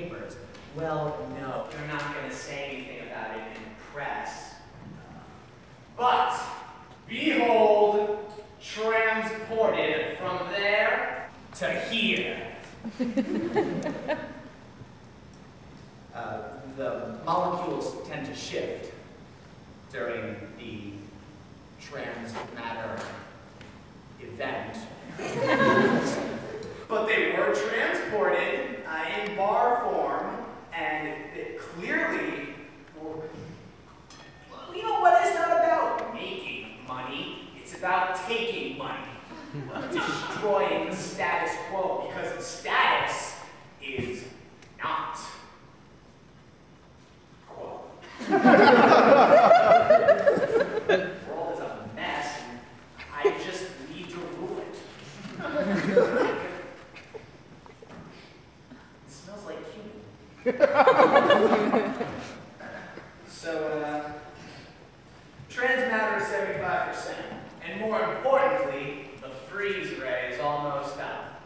papers. Well, no, they're not going to say anything about it in the press. But, behold, transported from there to here. Uh, the molecules tend to shift during the trans matter event. but they were transported uh, in bar form, and it clearly, well, you know what? It's not about making money, it's about taking money. Destroying the status quo, because the status is not quo. the world is a mess, and I just need to rule it. it smells like cumin. So, uh, trans matter is 75%. And more importantly, the freeze ray is almost up.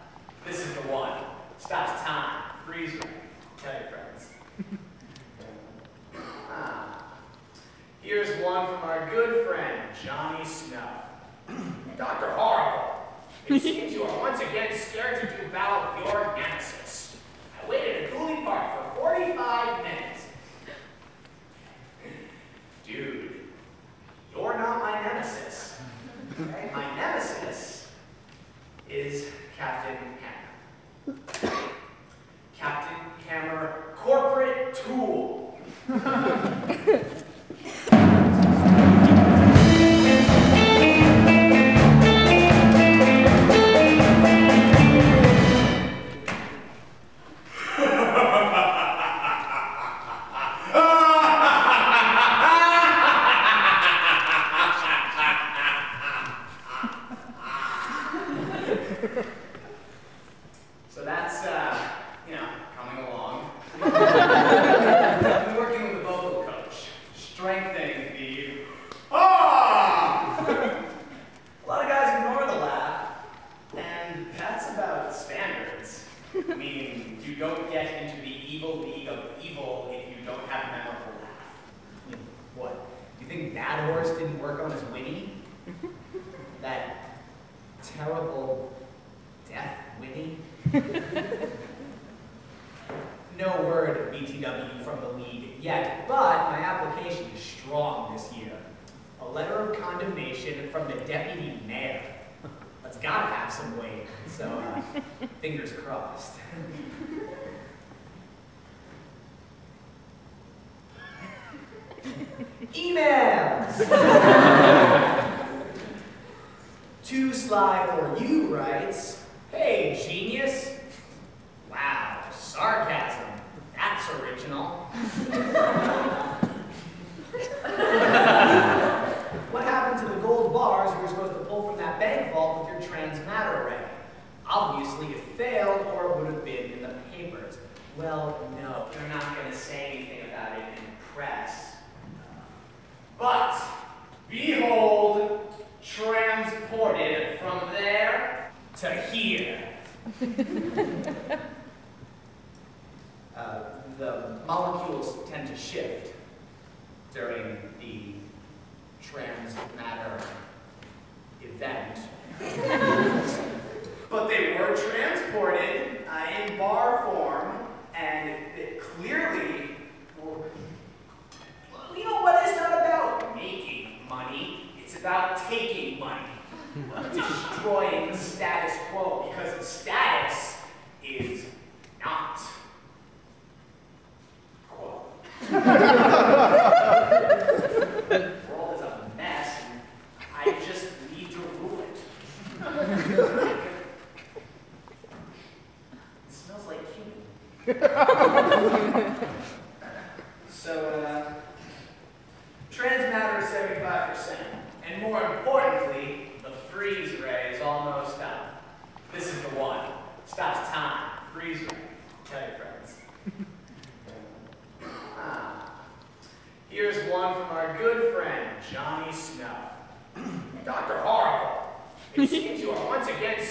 This is the one. Stops time. Freeze ray. Tell your friends. Ah. Here's one from our good friend, Johnny Snow. Dr. Horrible, it seems you are once again scared to do battle with your nemesis. I waited at Cooley Park for 45 minutes. Dude, you're not my nemesis. Okay? My what happened to the gold bars you were supposed to pull from that bank vault with your trans matter array? Obviously, it failed or it would have been in the papers. Well, no, they're not going to say anything about it in the press. But, behold, transported from there to here. The molecules tend to shift during the trans matter event. but they were transported uh, in bar form, and it clearly, well, you know what? It's not about making money, it's about taking money. Destroying the status quo, because the status is not. I just need to rule it. it smells like cheese. so, uh, trans matter is 75%. And more importantly, the freeze ray is almost up. This is the one. Stop time. Freeze ray. Tell your friends. Ah. Here's one from our good friend, Johnny Snuff. Dr. Horrible, it seems you are once again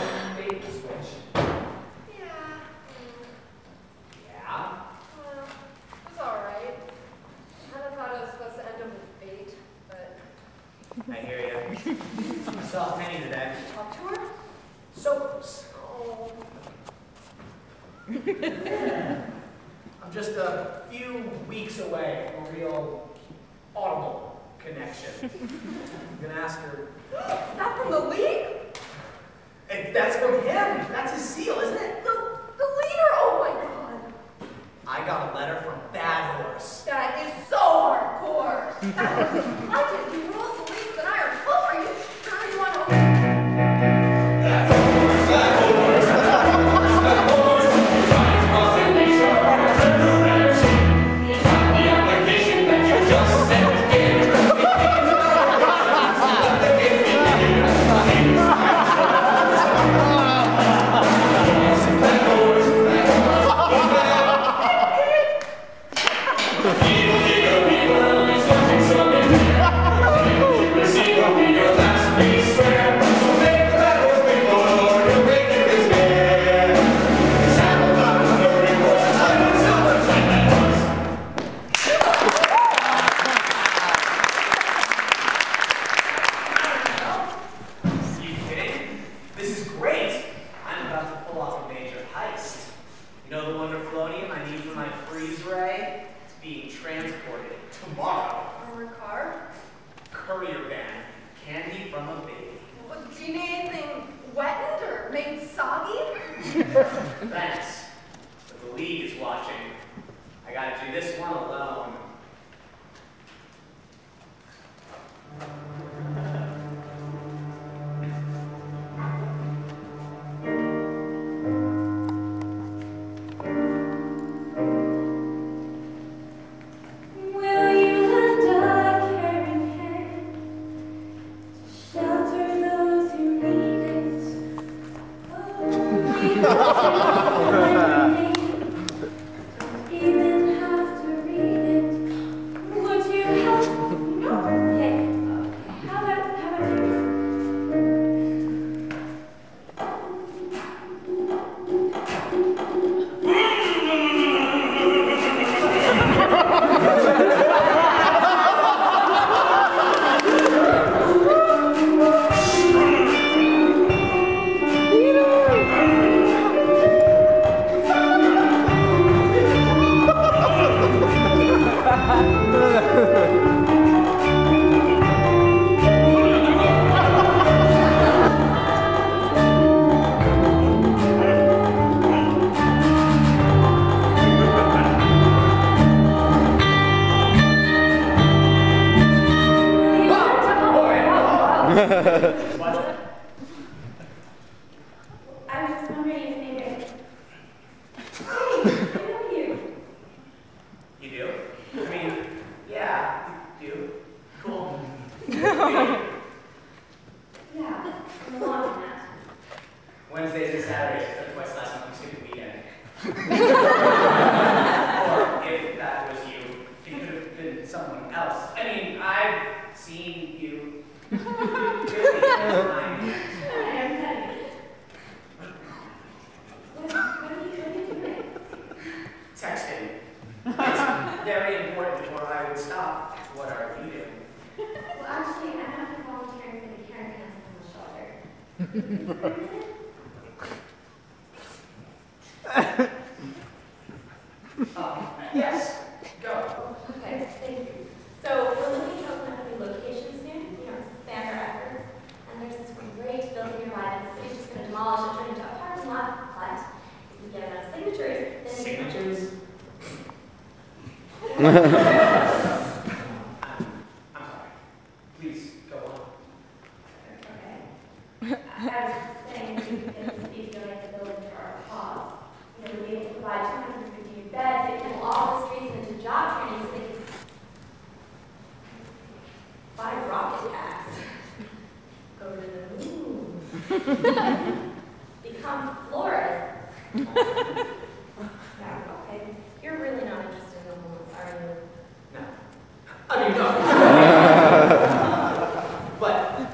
on the bait switch.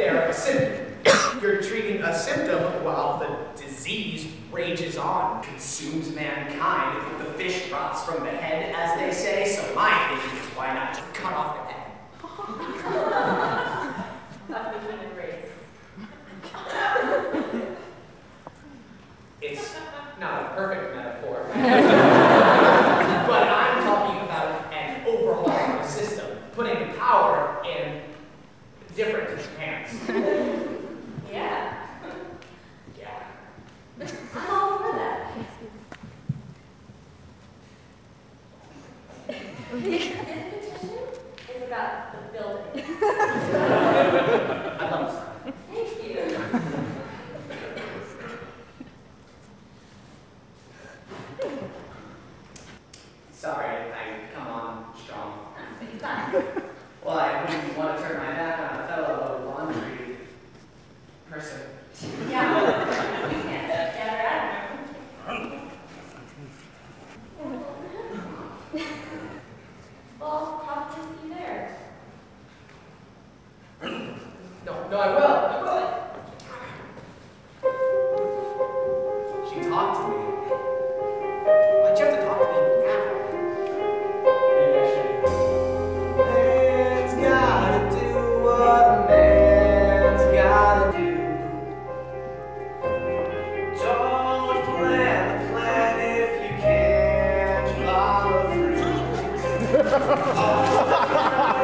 they're a symptom. You're treating a symptom while the disease rages on, consumes mankind. The fish rots from the head, as they say, so my opinion is why not just cut off the head? Ha ha ha ha!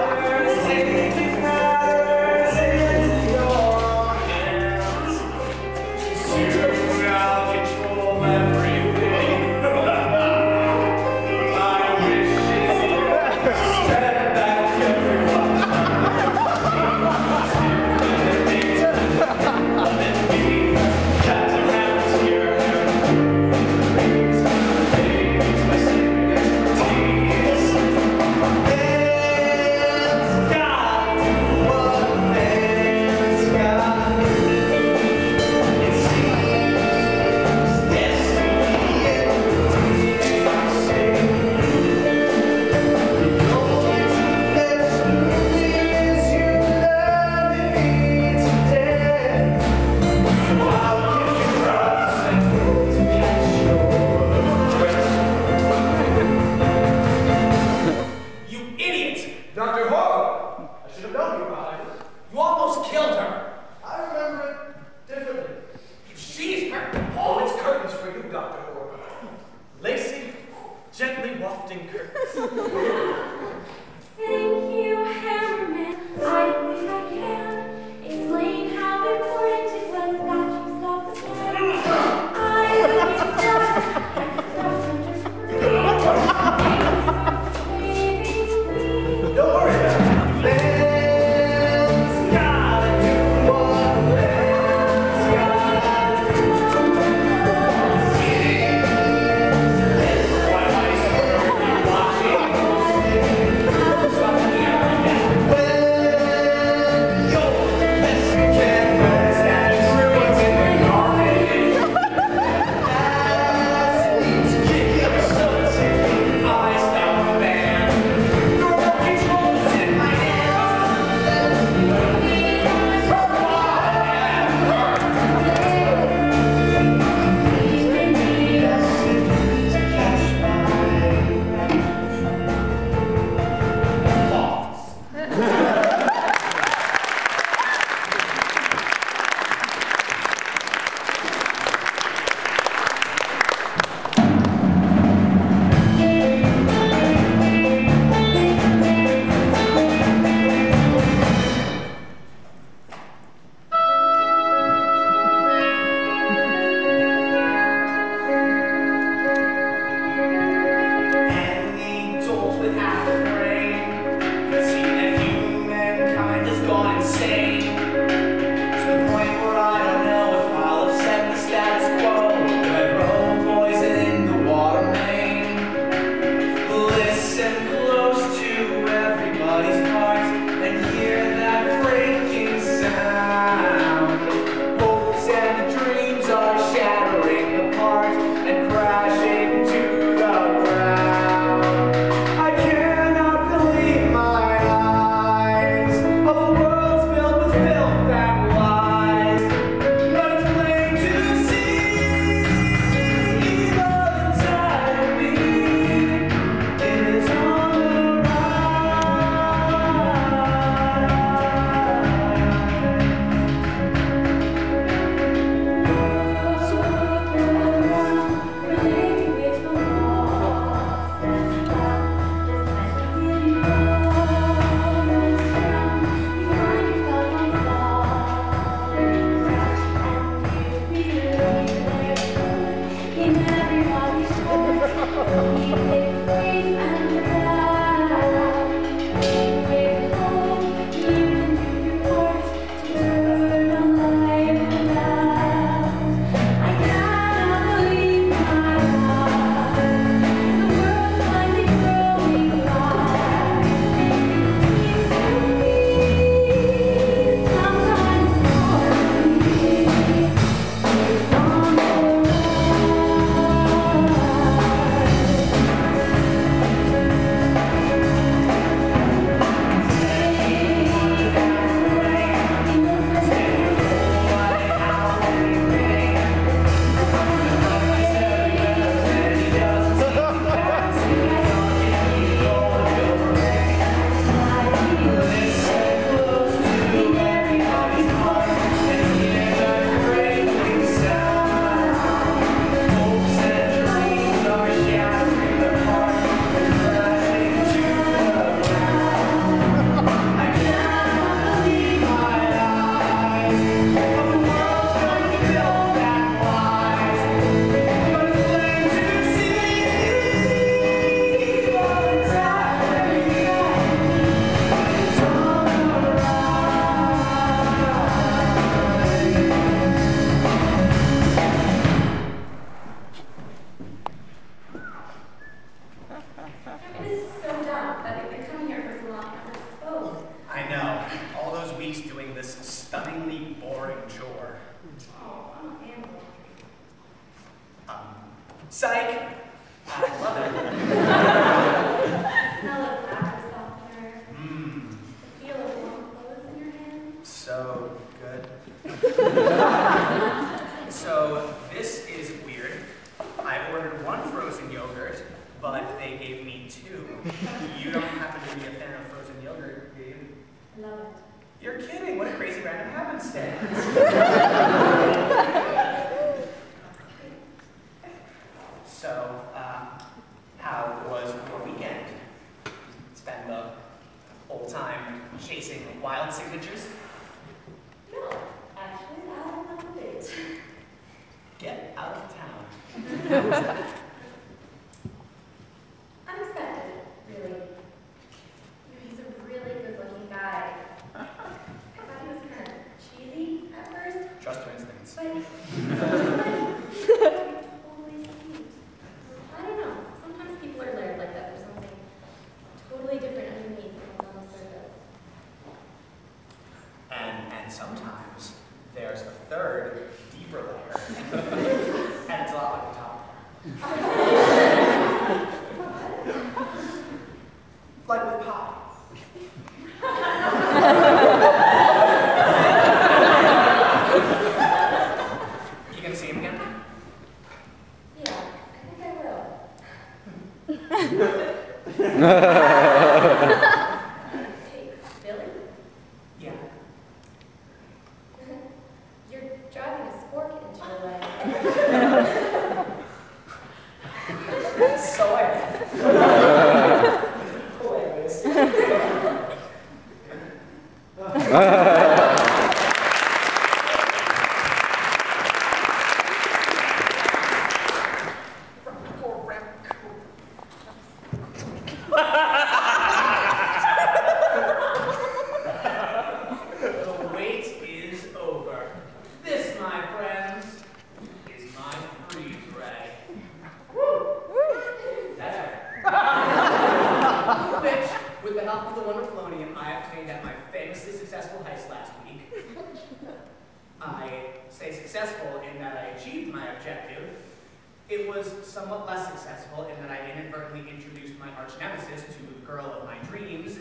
less successful in that I inadvertently introduced my arch nemesis to the girl of my dreams,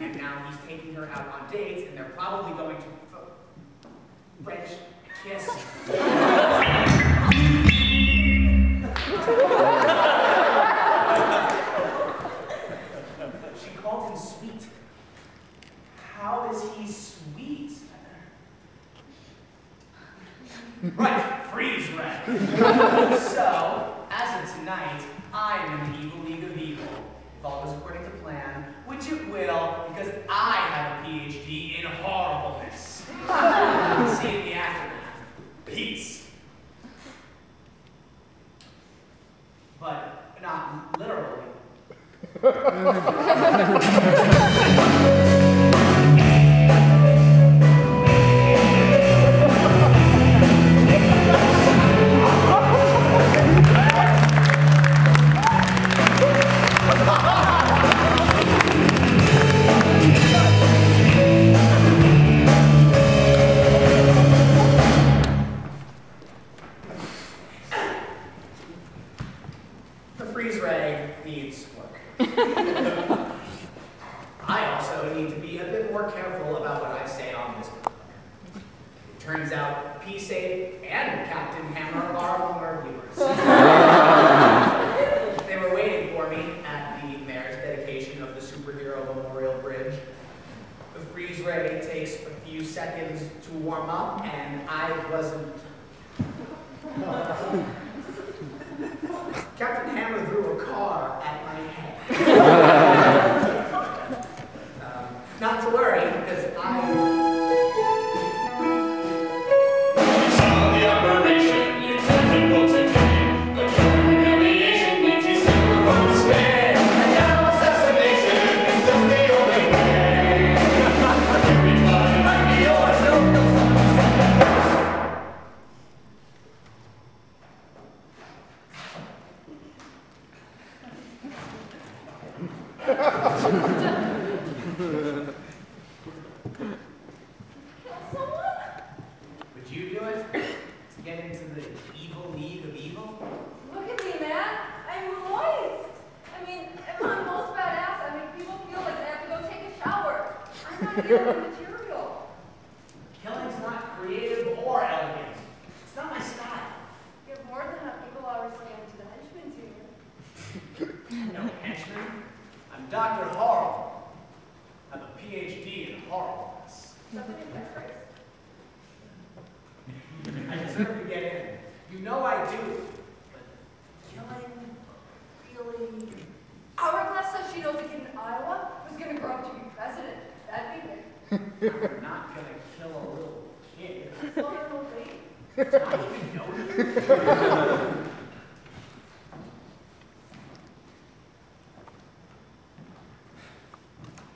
and now he's taking her out on dates, and they're probably going to French kiss. she called him sweet. How is he sweet? right, freeze, Red. so, tonight, I am in the evil league of evil. If all goes according to plan, which it will, because I have a PhD in horribleness. See you in the aftermath. Peace. But not literally. to warm up, and I wasn't. Captain Hammer threw a car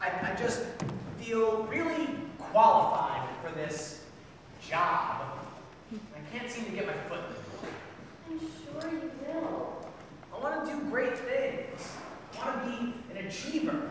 I, I just feel really qualified for this job. I can't seem to get my foot in the door. I'm sure you will. I want to do great things. I want to be an achiever.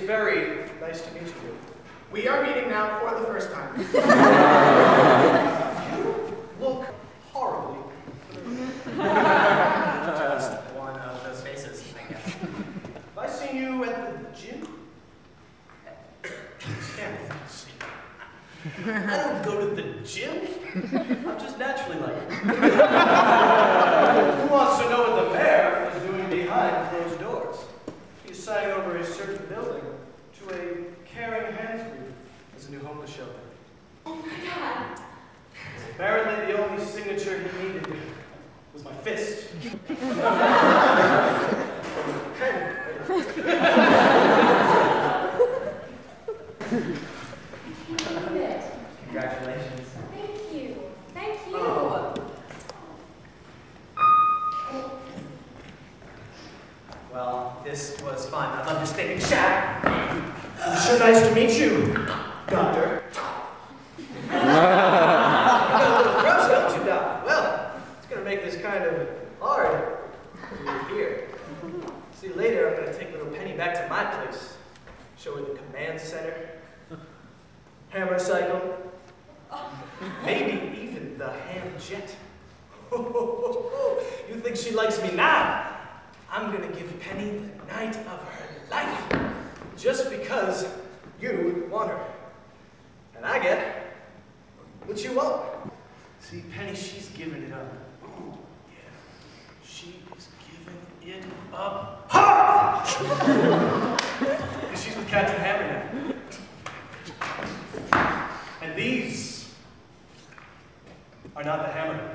very nice to meet you. We are meeting now for the first time. giving it up. Yeah. She is giving it up Ha! she's with Captain Hammer now. And these are not the hammer.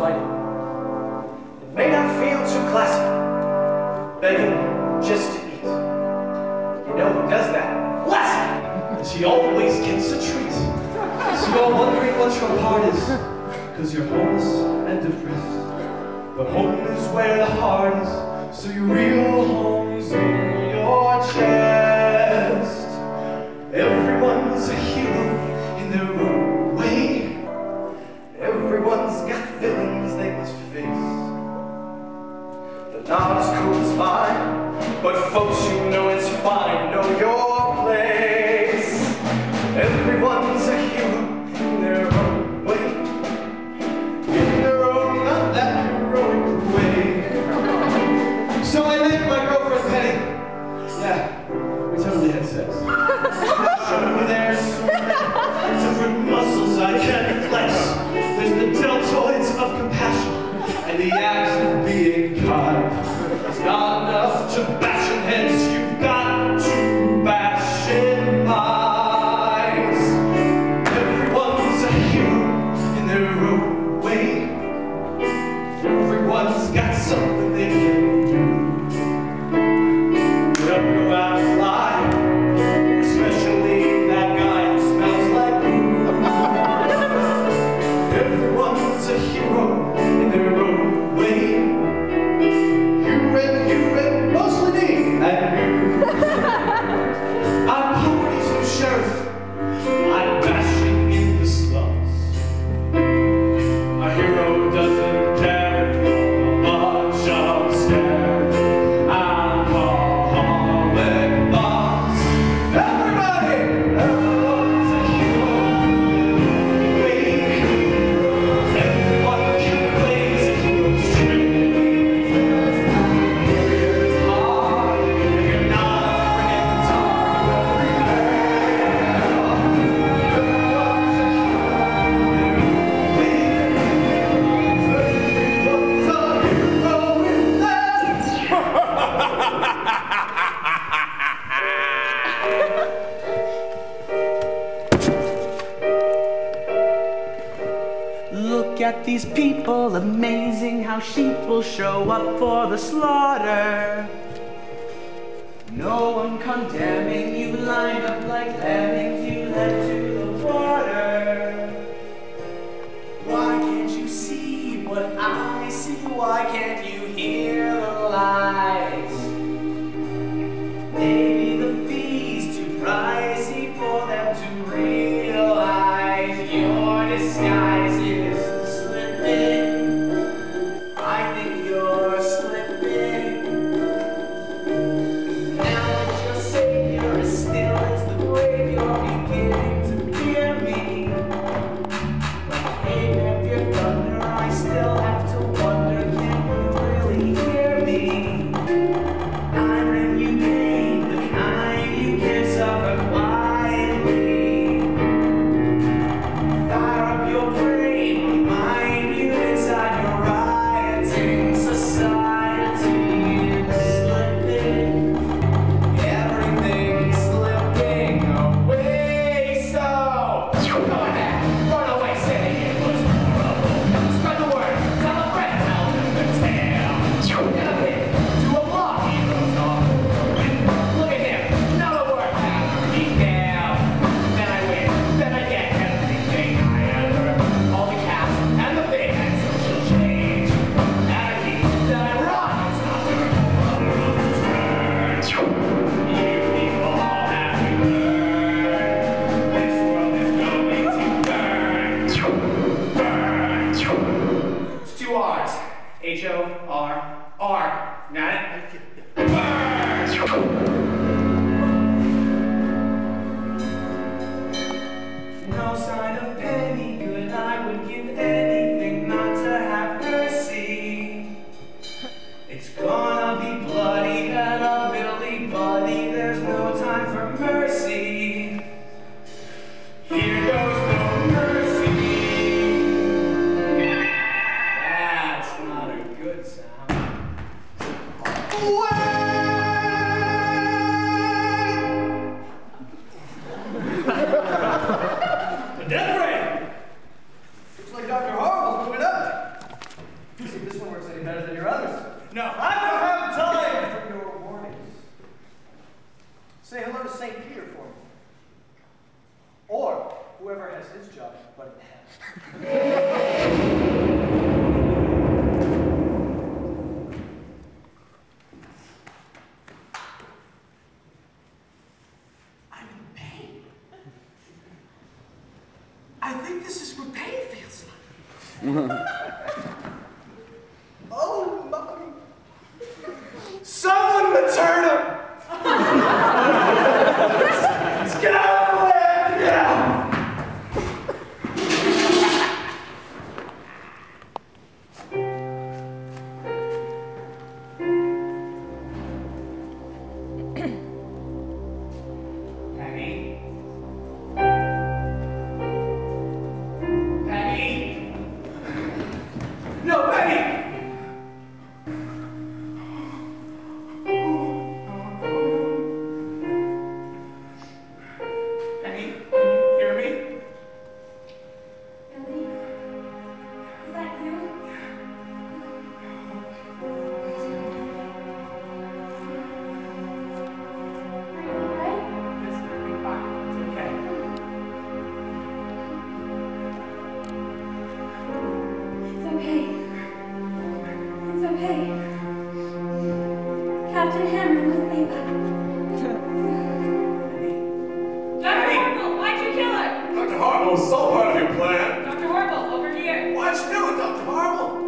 lighting. It may not feel too classy, begging just to eat. You know who does that? Lassie! she always gets a treat. So you're wondering what your heart is, because you're homeless and depressed. But home is where the heart is, so your real home's in. for the slaughter. Captain Hammer with me, Dr. Horrible, why'd you kill her? Dr. Horrible was so part of your plan. Dr. Horrible, over here. Why'd you do it, Dr. Horrible?